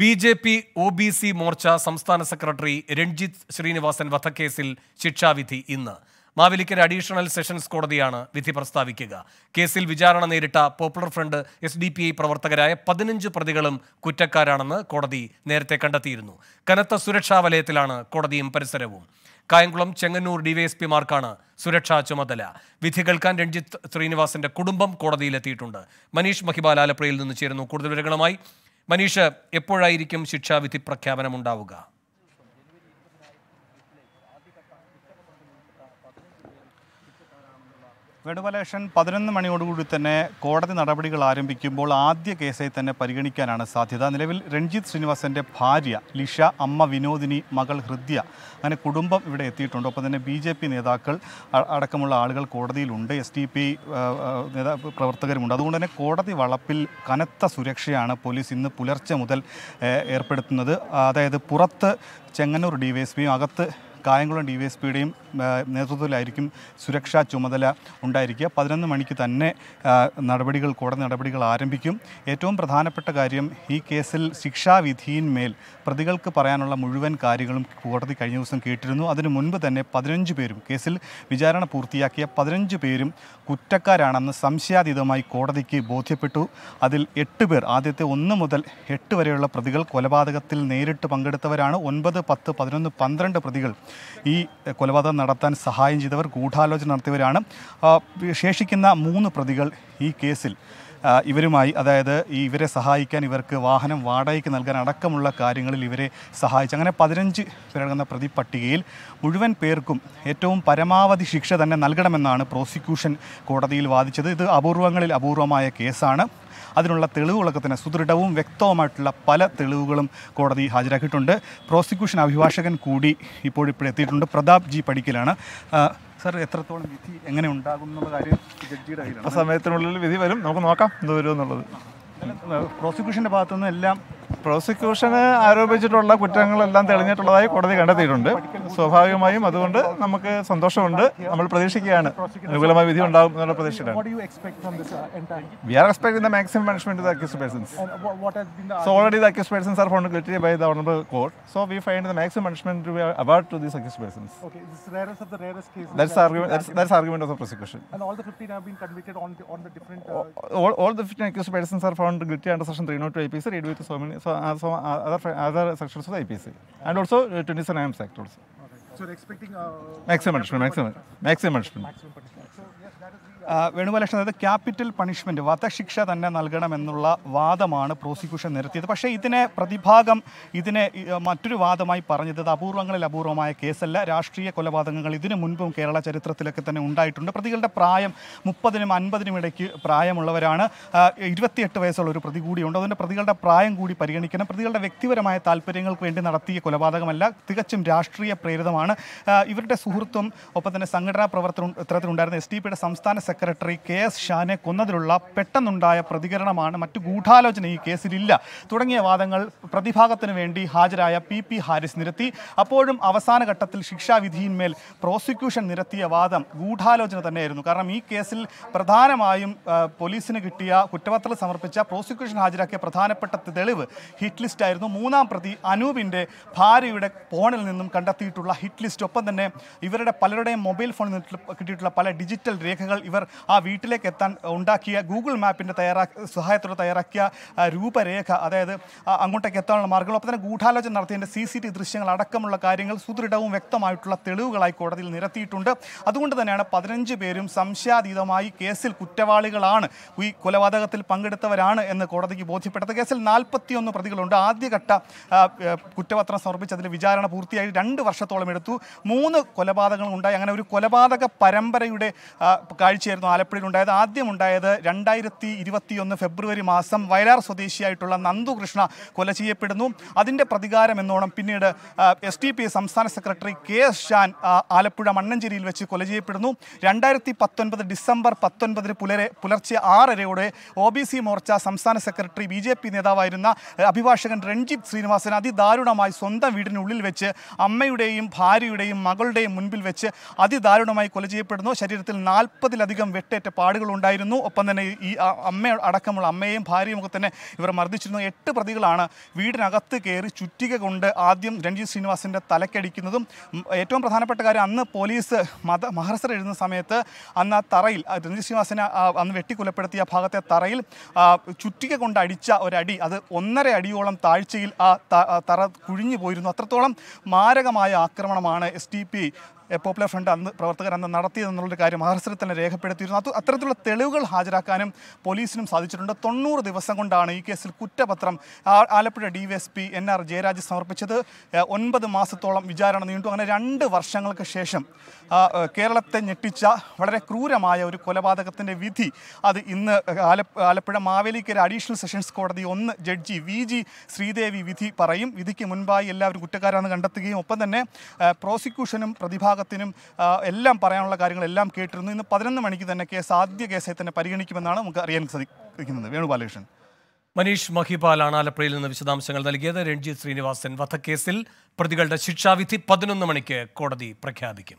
B J P O B C Morcha സംസ്ഥാന secretary Ranjith Sreenivasan വധക്കേസിൽ ശിക്ഷാവിധി ഇന്ന്. മാവേലിക്കര അഡീഷണൽ സെഷൻസ് കോടതിയാണ് വിധി പ്രസ്താവിക്കുക. കേസിൽ വിചാരണ നേരിട്ട Popular Front S D P I പ്രവർത്തകരായ പതിനഞ്ച് പ്രതികളും കുറ്റക്കാരാണെന്ന് കോടതി നേരത്തെ കണ്ടെത്തിയിരുന്നു. കനത്ത സുരക്ഷാ വലയത്തിലാണ് കോടതിയും പരിസരവും. കായംകുളം ചെങ്ങന്നൂർ ഡിവൈഎസ്പിമാർക്കാണ് സുരക്ഷാ ചുമതല. വിധി കേൾക്കാൻ രഞ്ജിത്ത് ശ്രീനിവാസന്റെ കുടുംബം കോടതിയിലെത്തിയിട്ടുണ്ട്. മനീഷ് മഹിബാൽ ആലപ്പുഴയിൽ നിന്ന് ചേരുന്നു കൂടുതൽ വിവരങ്ങളുമായി മനീഷ് എപ്പോഴായിരിക്കും ശിക്ഷാവിധി പ്രഖ്യാപനം ഉണ്ടാവുക വേണുഗോപാലകൃഷ്ണൻ പതിനൊന്ന് മണിയോടുകൂടി തന്നെ കോടതി നടപടികൾ ആരംഭിക്കുമ്പോൾ ആദ്യ കേസായി തന്നെ പരിഗണിക്കാനാണ് സാധ്യത. നിലവിൽ രഞ്ജിത്ത് ശ്രീനിവാസന്റെ ഭാര്യ ലിഷ അമ്മ വിനോദിനി മകൾ ഹൃദ്യ അങ്ങനെ കുടുംബം ഇവിടെ എത്തിയിട്ടുണ്ട്. ഒപ്പം തന്നെ ബി ജെ പി നേതാക്കൾ അടക്കമുള്ള ആളുകൾ കോടതിയിലുണ്ട്. എസ് ഡി പി നേതാ പ്രവർത്തകരുമുണ്ട്. അതുകൊണ്ട് തന്നെ കോടതി വളപ്പിൽ കനത്ത സുരക്ഷയാണ് പോലീസ് ഇന്ന് പുലർച്ചെ മുതൽ ഏർപ്പെടുത്തുന്നത്. അതായത് പുറത്ത് ചെങ്ങന്നൂർ ഡി വൈ എസ് പിയും അകത്ത് കായംകുളം ഡി വി എസ് പിയുടെയും നേതൃത്വത്തിലായിരിക്കും സുരക്ഷാ ചുമതല ഉണ്ടായിരിക്കുക. പതിനൊന്ന് മണിക്ക് തന്നെ നടപടികൾ കോടതി നടപടികൾ ആരംഭിക്കും. ഏറ്റവും പ്രധാനപ്പെട്ട കാര്യം ഈ കേസിൽ ശിക്ഷാവിധിയിന്മേൽ പ്രതികൾക്ക് പറയാനുള്ള മുഴുവൻ കാര്യങ്ങളും കോടതി കഴിഞ്ഞ ദിവസം കേട്ടിരുന്നു. അതിനു മുൻപ് തന്നെ പതിനഞ്ച് പേരും കേസിൽ വിചാരണ പൂർത്തിയാക്കിയ പതിനഞ്ച് പേരും കുറ്റക്കാരാണെന്ന് സംശയാതീതമായി കോടതിക്ക് ബോധ്യപ്പെട്ടു. അതിൽ എട്ട് പേർ ആദ്യത്തെ ഒന്ന് മുതൽ എട്ട് വരെയുള്ള പ്രതികൾ കൊലപാതകത്തിൽ നേരിട്ട് പങ്കെടുത്തവരാണ്. ഒൻപത് പത്ത് പതിനൊന്ന് പന്ത്രണ്ട് പ്രതികൾ ഈ കൊലപാതകം നടത്താൻ സഹായം ചെയ്തവർ ഗൂഢാലോചന നടത്തിയവരാണ്. ശേഷിക്കുന്ന മൂന്ന് പ്രതികൾ ഈ കേസിൽ ഇവരുമായി അതായത് ഇവരെ സഹായിക്കാൻ ഇവർക്ക് വാഹനം വാടകയ്ക്ക് നൽകാൻ അടക്കമുള്ള കാര്യങ്ങളിൽ ഇവരെ സഹായിച്ചു അങ്ങനെ പതിനഞ്ച് പേരടങ്ങുന്ന പ്രതി പട്ടികയിൽ മുഴുവൻ പേർക്കും ഏറ്റവും പരമാവധി ശിക്ഷ തന്നെ നൽകണമെന്നാണ് പ്രോസിക്യൂഷൻ കോടതിയിൽ വാദിച്ചത്. ഇത് അപൂർവങ്ങളിൽ അപൂർവമായ കേസാണ്. അതിനുള്ള തെളിവുകളൊക്കെ തന്നെ സുദൃഢവും വ്യക്തവുമായിട്ടുള്ള പല തെളിവുകളും കോടതി ഹാജരാക്കിയിട്ടുണ്ട്. പ്രോസിക്യൂഷൻ അഭിഭാഷകൻ കൂടി ഇപ്പോഴിപ്പോഴെത്തിയിട്ടുണ്ട് പ്രതാപ് ജി പഠിക്കലാണ് സാർ എത്രത്തോളം വിധി എങ്ങനെ ഉണ്ടാകും എന്നുള്ള കാര്യം ജഡ്ജിയുടെ ആ കയ്യിലാണ് സമയത്തിനുള്ളിൽ വിധി വരും. നമുക്ക് നോക്കാം എന്ത് വരും എന്നുള്ളത് പ്രോസിക്യൂഷന്റെ ഭാഗത്തുനിന്ന് എല്ലാം പ്രോസിക്യൂഷന് ആരോപിച്ചിട്ടുള്ള കുറ്റങ്ങളെല്ലാം തെളിഞ്ഞിട്ടുള്ളതായി കോടതി കണ്ടെത്തിയിട്ടുണ്ട്. സ്വാഭാവികമായും അതുകൊണ്ട് നമുക്ക് സന്തോഷമുണ്ട്. നമ്മൾ പ്രതീക്ഷിക്കുകയാണ്. അനുകൂലമായ വിധി ഉണ്ടാകും എന്നുള്ള പ്രതീക്ഷയിലാണ്. Maximum punishment so already the accused persons are found guilty by the honourable court so we find the maximum punishment about to these accused persons that's argument of the prosecution all the fifteen accused persons are found guilty under section three nought IPC read with so many other, other sections of the IPC. And also uh, 27 IMS Act also. So they're expecting uh, Maximum punishment, maximum, maximum. punishment. maximum punishment. So yes, that is the. ആ, വേണുഗോപാലകൃഷ്ണൻ അതായത് capital punishment വധശിക്ഷ തന്നെ നൽകണമെന്നുള്ള വാദമാണ് prosecution നിരത്തിയത്. പക്ഷേ ഇതിനെ പ്രതിഭാഗം ഇതിനെ മറ്റൊരു വാദമായി പറഞ്ഞത് ഇത് അപൂർവങ്ങളിൽ അപൂർവമായ കേസല്ല. രാഷ്ട്രീയ കൊലപാതകങ്ങൾ ഇതിനു മുൻപും കേരള ചരിത്രത്തിലൊക്കെ തന്നെ ഉണ്ടായിട്ടുണ്ട്. പ്രതികളുടെ പ്രായം മുപ്പതിനും അൻപതിനും ഇടയ്ക്ക് പ്രായമുള്ളവരാണ്. ഇരുപത്തിയെട്ട് വയസ്സുള്ള ഒരു പ്രതി കൂടിയുണ്ട്. അതുകൊണ്ട് പ്രതികളുടെ പ്രായം കൂടി പരിഗണിക്കണം. പ്രതികളുടെ വ്യക്തിപരമായ താല്പര്യങ്ങൾക്ക് വേണ്ടി നടത്തിയ കൊലപാതകമല്ല തികച്ചും രാഷ്ട്രീയ പ്രേരിതമാണ്. ആ, ഇവരുടെ സുഹൃത്തും ഒപ്പം തന്നെ സംഘടനാ പ്രവർത്തനം ഇത്തരത്തിലുണ്ടായിരുന്ന എസ് ഡി പിയുടെ സംസ്ഥാന സെക്രട്ടറി കെ എസ് ഷാനെ കൊന്നതിലുള്ള പെട്ടെന്നുണ്ടായ പ്രതികരണമാണ്. മറ്റു ഗൂഢാലോചന ഈ കേസിലില്ല തുടങ്ങിയ വാദങ്ങൾ പ്രതിഭാഗത്തിന് വേണ്ടി ഹാജരായ പി പി ഹാരിസ് നിരത്തി. അപ്പോഴും അവസാന ഘട്ടത്തിൽ ശിക്ഷാവിധിയിന്മേൽ പ്രോസിക്യൂഷൻ നിരത്തിയ വാദം ഗൂഢാലോചന തന്നെയായിരുന്നു. കാരണം ഈ കേസിൽ പ്രധാനമായും പോലീസിന് കിട്ടിയ കുറ്റപത്രം സമർപ്പിച്ച പ്രോസിക്യൂഷൻ ഹാജരാക്കിയ പ്രധാനപ്പെട്ട തെളിവ് ഹിറ്റ് ലിസ്റ്റ് ആയിരുന്നു മൂന്നാം പ്രതി അനൂപിന്റെ ഭാര്യയുടെ ഫോണിൽ നിന്നും കണ്ടെത്തിയിട്ടുള്ള ഹിറ്റ് ലിസ്റ്റ് ഒപ്പം തന്നെ ഇവരുടെ പലരുടെയും മൊബൈൽ ഫോണിൽ കിട്ടിയിട്ടുള്ള പല ഡിജിറ്റൽ രേഖകൾ ഇവർ ആ വീട്ടിലേക്ക് എത്താൻ ഉണ്ടാക്കിയ ഗൂഗിൾ മാപ്പിന്റെ തയ്യാറാ സഹായത്തോടെ തയ്യാറാക്കിയ രൂപരേഖ അതായത് അങ്ങോട്ടേക്ക് എത്താനുള്ള മാർഗങ്ങൾ ഒപ്പം തന്നെ ഗൂഢാലോചന നടത്തിയതിന്റെ സി സി ടി ദൃശ്യങ്ങൾ അടക്കമുള്ള കാര്യങ്ങൾ സുദൃഢവും വ്യക്തമായിട്ടുള്ള തെളിവുകളായി കോടതിയിൽ നിരത്തിയിട്ടുണ്ട്. അതുകൊണ്ട് തന്നെയാണ് പതിനഞ്ച് പേരും സംശയാതീതമായി കേസിൽ കുറ്റവാളികളാണ് ഈ കൊലപാതകത്തിൽ പങ്കെടുത്തവരാണ് എന്ന് കോടതിക്ക് ബോധ്യപ്പെട്ടത്. കേസിൽ നാൽപ്പത്തിയൊന്ന് പ്രതികളുണ്ട്. ആദ്യഘട്ട കുറ്റപത്രം സമർപ്പിച്ചതിൽ വിചാരണ പൂർത്തിയായി. രണ്ട് വർഷത്തോളം എടുത്തു. മൂന്ന് കൊലപാതകങ്ങൾ ഉണ്ടായി അങ്ങനെ ഒരു കൊലപാതക പരമ്പരയുടെ കാഴ്ചയായിരുന്നു ആലപ്പുഴയിൽ ഉണ്ടായത് ആദ്യം ഉണ്ടായത് രണ്ടായിരത്തി ഇരുപത്തിയൊന്ന് ഫെബ്രുവരി മാസം വയലാർ സ്വദേശിയായിട്ടുള്ള നന്ദുകൃഷ്ണ കൊല ചെയ്യപ്പെടുന്നു. അതിന്റെ പ്രതികാരം എന്നോണം പിന്നീട് എസ് ടി പി സംസ്ഥാന secretary K S Shan Alappuzha മണ്ണഞ്ചേരിയിൽ വെച്ച് കൊല ചെയ്യപ്പെടുന്നു. രണ്ടായിരത്തി പത്തൊൻപത് ഡിസംബർ പത്തൊൻപതിന് പുലരെ പുലർച്ചെ ആറരയോടെ ഒ ബി സി മോർച്ച സംസ്ഥാന സെക്രട്ടറി ബി ജെ പി നേതാവായിരുന്ന അഭിഭാഷകൻ രഞ്ജിത്ത് ശ്രീനിവാസൻ അതിദാരുണമായി സ്വന്തം വീടിനുള്ളിൽ വെച്ച് അമ്മയുടെയും ഭാര്യയുടെയും മകളുടെയും മുൻപിൽ വെച്ച് അതിദാരുണമായി കൊല ചെയ്യപ്പെടുന്നു. ശരീരത്തിൽ നാൽപ്പതിലധികം വെട്ടേറ്റ പാടുകളുണ്ടായിരുന്നു ഒപ്പം തന്നെ ഈ അമ്മ അടക്കമുള്ള അമ്മയെയും ഭാര്യയും ഒക്കെ തന്നെ ഇവർ മർദ്ദിച്ചിരുന്നു. എട്ട് പ്രതികളാണ് വീടിനകത്ത് കയറി ചുറ്റിക കൊണ്ട് ആദ്യം രഞ്ജിത് ശ്രീനിവാസിന്റെ തലക്കടിക്കുന്നതും ഏറ്റവും പ്രധാനപ്പെട്ട കാര്യം അന്ന് പോലീസ് മത മഹർസർ എഴുതുന്ന സമയത്ത് അന്ന് ആ തറയിൽ രഞ്ജിത് ശ്രീനിവാസിനെ അന്ന് വെട്ടിക്കൊലപ്പെടുത്തിയ ഭാഗത്തെ തറയിൽ ചുറ്റിക കൊണ്ട് അടിച്ച ഒരടി അത് ഒന്നര അടിയോളം താഴ്ചയിൽ ആ തറ കുഴിഞ്ഞു പോയിരുന്നു. അത്രത്തോളം മാരകമായ ആക്രമണമാണ് S D P Popular Front അന്ന് പ്രവർത്തകർ അന്ന് നടത്തിയതെന്നുള്ളൊരു കാര്യം മഹർസറിൽ തന്നെ രേഖപ്പെടുത്തിയിരുന്നു. അത് അത്തരത്തിലുള്ള തെളിവുകൾ ഹാജരാക്കാനും പോലീസിനും സാധിച്ചിട്ടുണ്ട്. തൊണ്ണൂറ് ദിവസം കൊണ്ടാണ് ഈ കേസിൽ കുറ്റപത്രം Alappuzha D S P N R Jayaraj സമർപ്പിച്ചത്. ഒൻപത് മാസത്തോളം വിചാരണ നീണ്ടു. അങ്ങനെ രണ്ട് വർഷങ്ങൾക്ക് ശേഷം കേരളത്തെ ഞെട്ടിച്ച വളരെ ക്രൂരമായ ഒരു കൊലപാതകത്തിന്റെ വിധി അത് ഇന്ന് ആലപ്പുഴ മാവേലിക്കര അഡീഷണൽ സെഷൻസ് കോടതി ഒന്ന് ജഡ്ജി വി ജി ശ്രീദേവി വിധി പറയും. വിധിക്ക് മുൻപായി എല്ലാവരും കുറ്റക്കാരാണെന്ന് കണ്ടെത്തുകയും ഒപ്പം തന്നെ പ്രോസിക്യൂഷനും പ്രതിഭാഗത്തിനും ആ, എല്ലാം പറയാനുള്ള കാര്യങ്ങളെല്ലാം കേട്ടിരുന്നു. ഇന്ന് പതിനൊന്ന് മണിക്ക് തന്നെ കേസ് ആദ്യ കേസായി തന്നെ പരിഗണിക്കുമെന്നാണ് നമുക്ക് അറിയാൻ സാധിക്കുന്നത്. വേണുബാലകൃഷ്ണൻ മനീഷ് മഹിപാലാണ് ആലപ്പുഴയിൽ നിന്ന് വിശദാംശങ്ങൾ നൽകിയത്. രഞ്ജിത് ശ്രീനിവാസൻ വധക്കേസിൽ പ്രതികളുടെ ശിക്ഷാവിധി പതിനൊന്ന് മണിക്ക് കോടതി പ്രഖ്യാപിക്കും.